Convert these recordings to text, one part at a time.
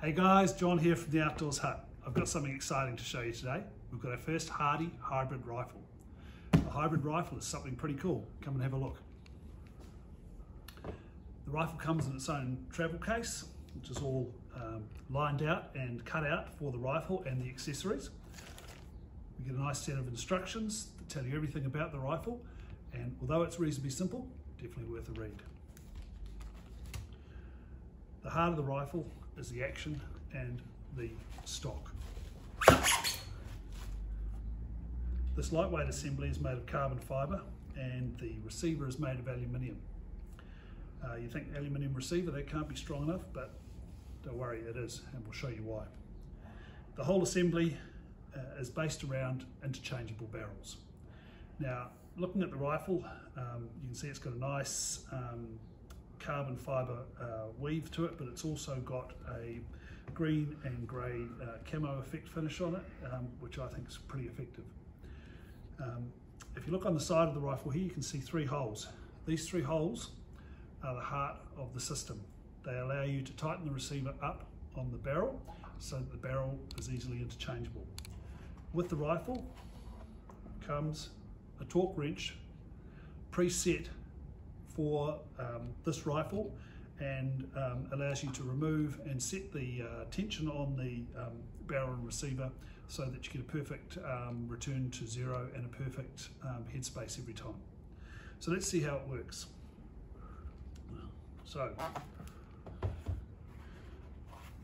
Hey guys, John here from the Outdoors Hut. I've got something exciting to show you today. We've got our first Hardy hybrid rifle. A hybrid rifle is something pretty cool. Come and have a look. The rifle comes in its own travel case, which is all um, lined out and cut out for the rifle and the accessories. We get a nice set of instructions that tell you everything about the rifle, and although it's reasonably simple, definitely worth a read. The heart of the rifle is the action and the stock. This lightweight assembly is made of carbon fibre and the receiver is made of aluminium. Uh, you think aluminium receiver, that can't be strong enough, but don't worry, it is, and we'll show you why. The whole assembly uh, is based around interchangeable barrels. Now, looking at the rifle, um, you can see it's got a nice um, carbon fibre uh, weave to it, but it's also got a green and grey uh, camo effect finish on it, um, which I think is pretty effective. Um, if you look on the side of the rifle here, you can see three holes. These three holes are the heart of the system. They allow you to tighten the receiver up on the barrel so that the barrel is easily interchangeable. With the rifle comes a torque wrench preset for um, this rifle and um, allows you to remove and set the uh, tension on the um, barrel and receiver so that you get a perfect um, return to zero and a perfect um, headspace every time. So let's see how it works. So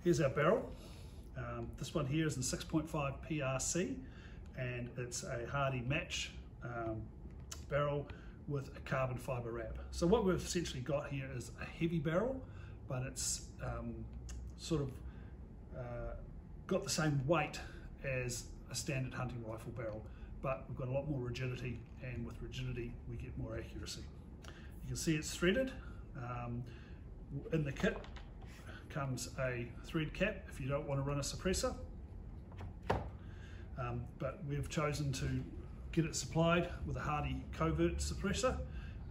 here's our barrel. Um, this one here is in 6.5 PRC and it's a Hardy match barrel with a carbon fiber wrap. So what we've essentially got here is a heavy barrel, but it's um, sort of uh, got the same weight as a standard hunting rifle barrel, but we've got a lot more rigidity, and with rigidity, we get more accuracy. You can see it's threaded. Um, in the kit comes a thread cap if you don't want to run a suppressor. Um, but we've chosen to get it supplied with a Hardy covert suppressor,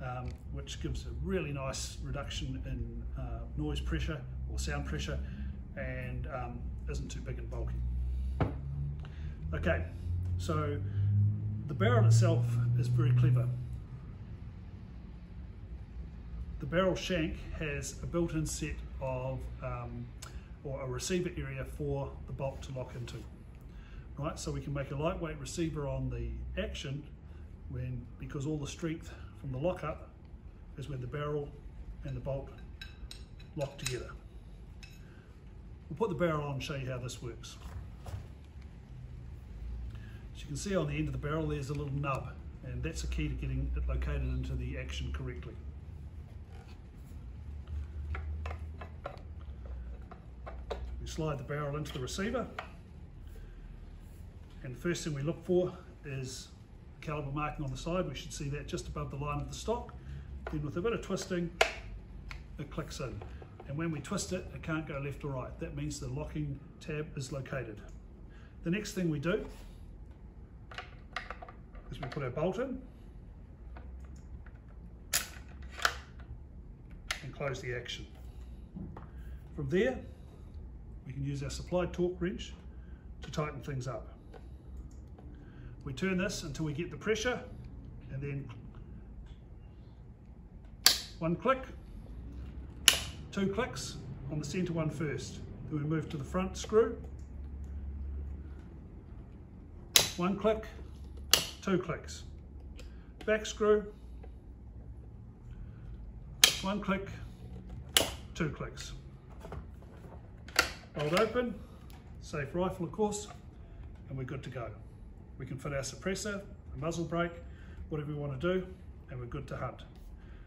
um, which gives a really nice reduction in uh, noise pressure or sound pressure and um, isn't too big and bulky. Okay, so the barrel itself is very clever. The barrel shank has a built-in set of, um, or a receiver area for the bolt to lock into right? So we can make a lightweight receiver on the action when, because all the strength from the lockup is when the barrel and the bolt lock together. We'll put the barrel on and show you how this works. As you can see on the end of the barrel there's a little nub and that's a key to getting it located into the action correctly. We slide the barrel into the receiver and the first thing we look for is caliber marking on the side. We should see that just above the line of the stock. Then with a bit of twisting, it clicks in. And when we twist it, it can't go left or right. That means the locking tab is located. The next thing we do is we put our bolt in and close the action. From there, we can use our supplied torque wrench to tighten things up. We turn this until we get the pressure and then one click, two clicks on the center one first. Then we move to the front screw, one click, two clicks. Back screw, one click, two clicks. Hold open, safe rifle of course, and we're good to go. We can fit our suppressor, a muzzle brake, whatever we want to do, and we're good to hunt.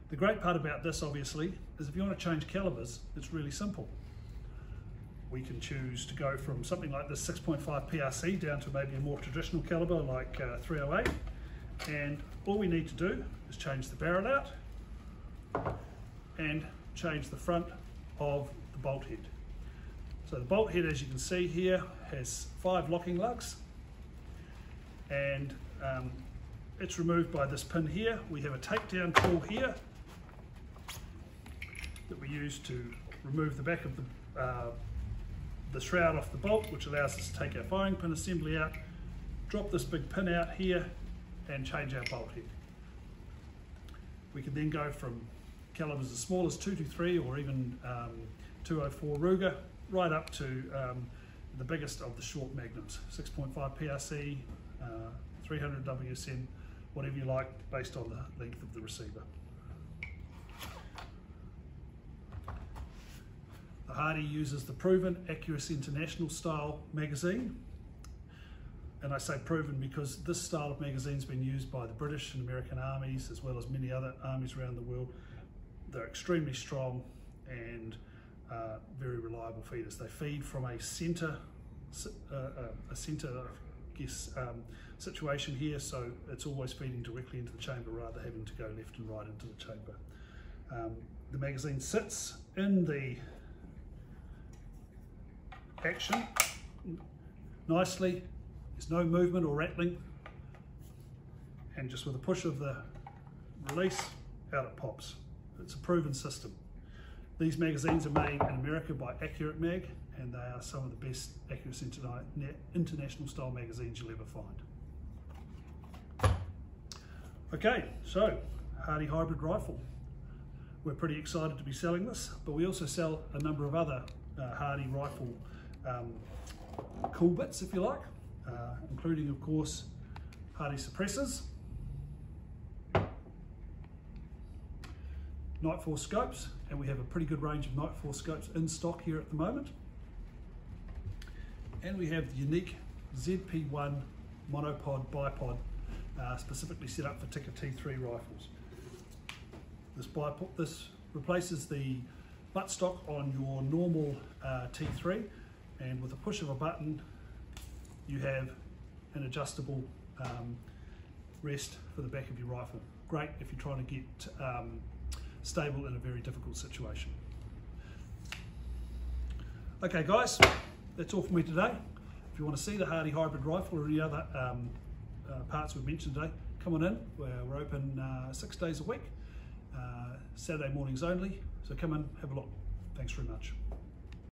The great part about this, obviously, is if you want to change calibers, it's really simple. We can choose to go from something like this 6.5 PRC down to maybe a more traditional caliber like uh, 308. And all we need to do is change the barrel out and change the front of the bolt head. So the bolt head, as you can see here, has five locking lugs and um, it's removed by this pin here. We have a takedown tool here that we use to remove the back of the uh, the shroud off the bolt, which allows us to take our firing pin assembly out, drop this big pin out here, and change our bolt head. We can then go from calibers as small as 223 or even um, 204 Ruger, right up to um, the biggest of the short magnums, 6.5 PRC, uh, 300 WSM, whatever you like, based on the length of the receiver. The Hardy uses the proven Accuracy International style magazine. And I say proven because this style of magazine has been used by the British and American armies as well as many other armies around the world. They're extremely strong and uh, very reliable feeders. They feed from a centre, uh, uh, a centre, I guess, um, situation here, so it's always feeding directly into the chamber rather than having to go left and right into the chamber. Um, the magazine sits in the action nicely. There's no movement or rattling. And just with a push of the release, out it pops. It's a proven system. These magazines are made in America by Accurate Mag, and they are some of the best Accuracy International style magazines you'll ever find. Okay, so Hardy Hybrid Rifle. We're pretty excited to be selling this, but we also sell a number of other uh, Hardy Rifle um, cool bits, if you like, uh, including, of course, Hardy suppressors, Nightforce scopes, and we have a pretty good range of Nightforce scopes in stock here at the moment. And we have the unique ZP1 monopod bipod, uh, specifically set up for Tikka T3 rifles. This bipod, this replaces the buttstock on your normal uh, T3 and with a push of a button you have an adjustable um, rest for the back of your rifle. Great if you're trying to get um, stable in a very difficult situation. Okay guys, that's all for me today. If you want to see the Hardy Hybrid Rifle or any other um, uh, parts we've mentioned today, come on in. We're, we're open uh, six days a week, uh, Saturday mornings only. So come in, have a look. Thanks very much.